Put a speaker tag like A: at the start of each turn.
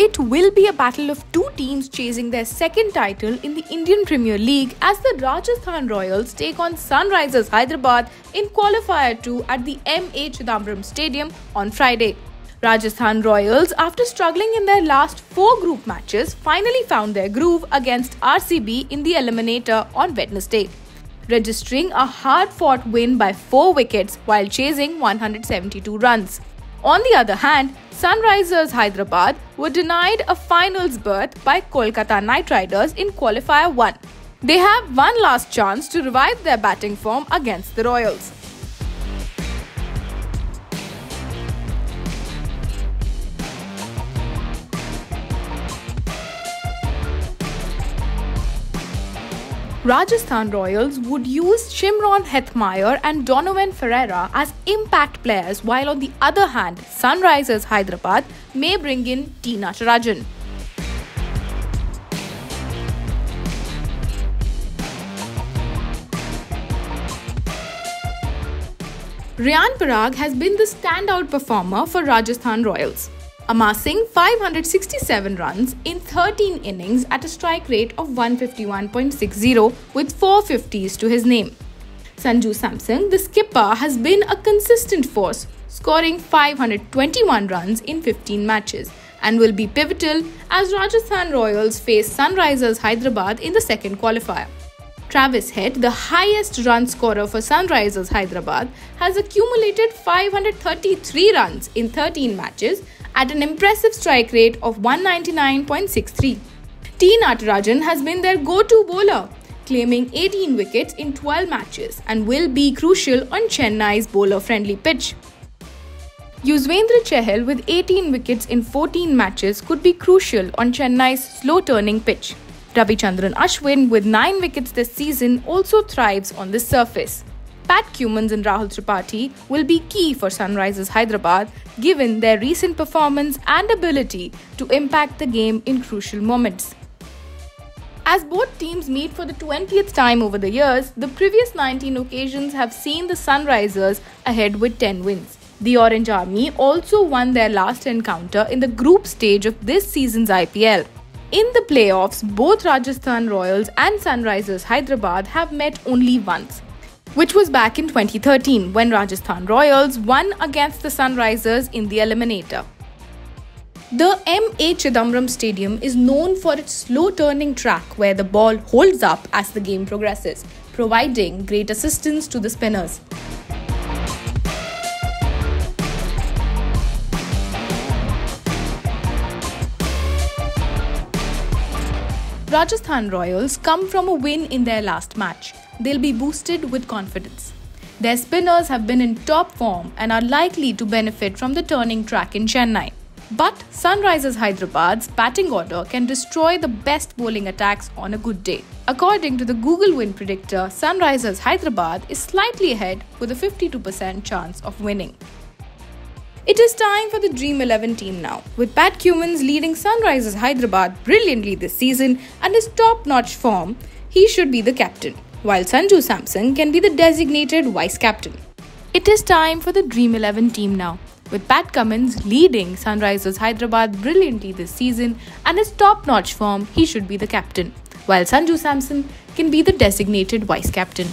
A: It will be a battle of two teams chasing their second title in the Indian Premier League as the Rajasthan Royals take on Sunrisers Hyderabad in qualifier 2 at the MA Chidambaram Stadium on Friday. Rajasthan Royals, after struggling in their last four group matches, finally found their groove against RCB in the eliminator on Wednesday, registering a hard fought win by four wickets while chasing 172 runs. On the other hand, Sunrisers Hyderabad were denied a finals berth by Kolkata Knight Riders in qualifier 1. They have one last chance to revive their batting form against the Royals. Rajasthan Royals would use Shimron Hetmyer and Donovan Ferreira as impact players, while on the other hand, Sunrisers Hyderabad may bring in T. Natarajan. Riyan Parag has been the standout performer for Rajasthan Royals amassing 567 runs in 13 innings at a strike rate of 151.60 with 450s to his name. Sanju Samson, the skipper, has been a consistent force, scoring 521 runs in 15 matches and will be pivotal as Rajasthan Royals face Sunrisers Hyderabad in the second qualifier. Travis Head, the highest run scorer for Sunrisers Hyderabad, has accumulated 533 runs in 13 matches at an impressive strike rate of 199.63. T. Natarajan has been their go to bowler, claiming 18 wickets in 12 matches and will be crucial on Chennai's bowler friendly pitch. Yuzvendra Chahal with 18 wickets in 14 matches could be crucial on Chennai's slow turning pitch. Ravichandran Ashwin with 9 wickets this season also thrives on this surface. Pat Cummins and Rahul Tripathi will be key for Sunrisers Hyderabad given their recent performance and ability to impact the game in crucial moments. As both teams meet for the 20th time over the years, the previous 19 occasions have seen the Sunrisers ahead with 10 wins. The Orange Army also won their last encounter in the group stage of this season's IPL. In the playoffs, both Rajasthan Royals and Sunrisers Hyderabad have met only once which was back in 2013 when Rajasthan Royals won against the Sunrisers in the eliminator. The MA Chidambaram Stadium is known for its slow turning track where the ball holds up as the game progresses, providing great assistance to the spinners. Rajasthan Royals come from a win in their last match they'll be boosted with confidence. Their spinners have been in top form and are likely to benefit from the turning track in Chennai. But Sunrisers Hyderabad's batting order can destroy the best bowling attacks on a good day. According to the Google win predictor, Sunrisers Hyderabad is slightly ahead with a 52% chance of winning. It is time for the Dream 11 team now, with Pat Cummins leading Sunrisers Hyderabad brilliantly this season and his top notch form, he should be the captain while Sanju Samson can be the designated vice captain. It is time for the Dream 11 team now, with Pat Cummins leading Sunrisers Hyderabad brilliantly this season and his top notch form, he should be the captain, while Sanju Samson can be the designated vice captain.